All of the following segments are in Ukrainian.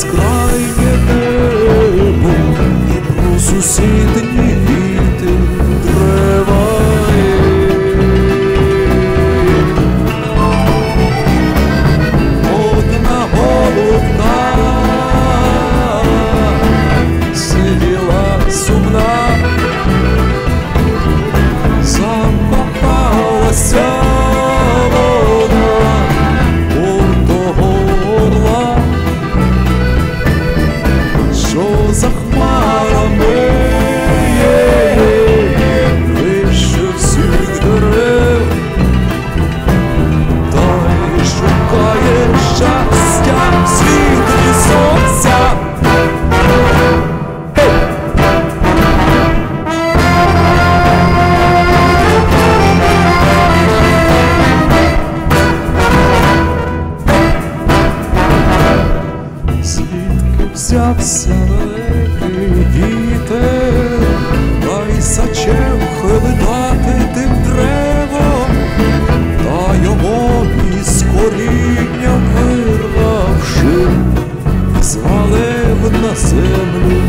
високе безкрайнє небо і про Взявся великий вітер, та й зачем хилитати тим древом, та його із коріння вирвавши, звалив на землю.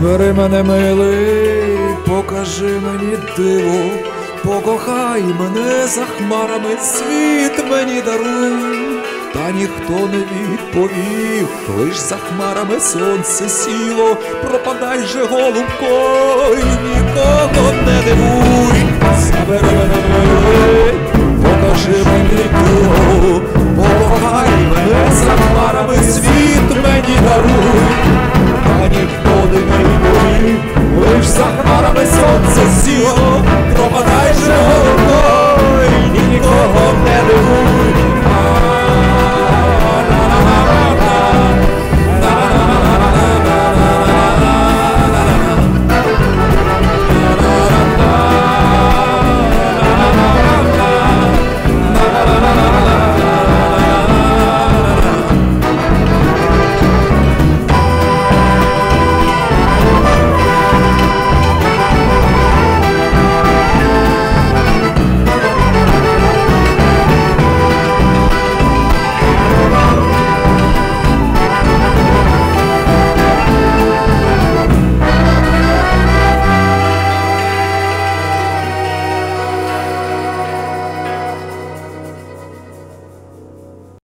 Забери мене, милий, покажи мені диво, покохай мене за хмарами, світ мені даруй, та ніхто не відповів, лиш за хмарами сонце сіло, пропадай же голубко, і нікого не дивуй, забери мене, милий, покажи мені диво, покохай мене за хмарами, світ мені даруй. Та ніхто Zachwara bez słońce siłą